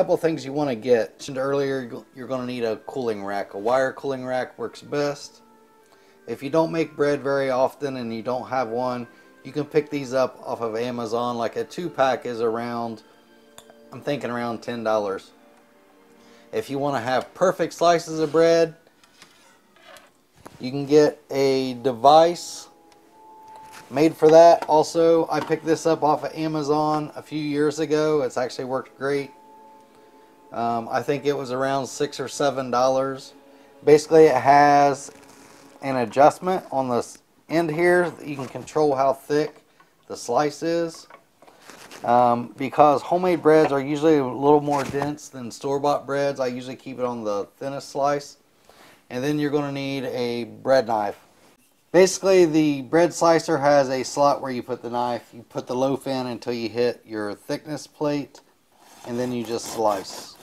couple things you want to get. Mentioned earlier, you're going to need a cooling rack. A wire cooling rack works best. If you don't make bread very often and you don't have one, you can pick these up off of Amazon. Like a two pack is around, I'm thinking around $10. If you want to have perfect slices of bread, you can get a device made for that. Also, I picked this up off of Amazon a few years ago. It's actually worked great. Um, I think it was around six or seven dollars. Basically, it has an adjustment on the end here. You can control how thick the slice is. Um, because homemade breads are usually a little more dense than store-bought breads. I usually keep it on the thinnest slice. And then you're going to need a bread knife. Basically, the bread slicer has a slot where you put the knife. You put the loaf in until you hit your thickness plate, and then you just slice.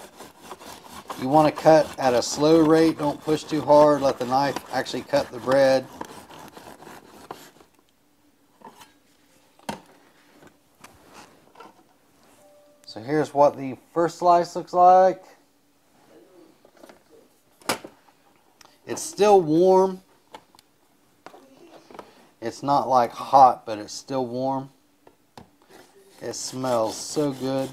You want to cut at a slow rate. Don't push too hard. Let the knife actually cut the bread. So here's what the first slice looks like. It's still warm. It's not like hot, but it's still warm. It smells so good.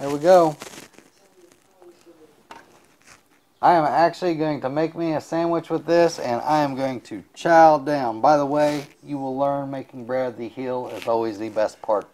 There we go. I am actually going to make me a sandwich with this and I am going to chow down. By the way, you will learn making bread the heel is always the best part.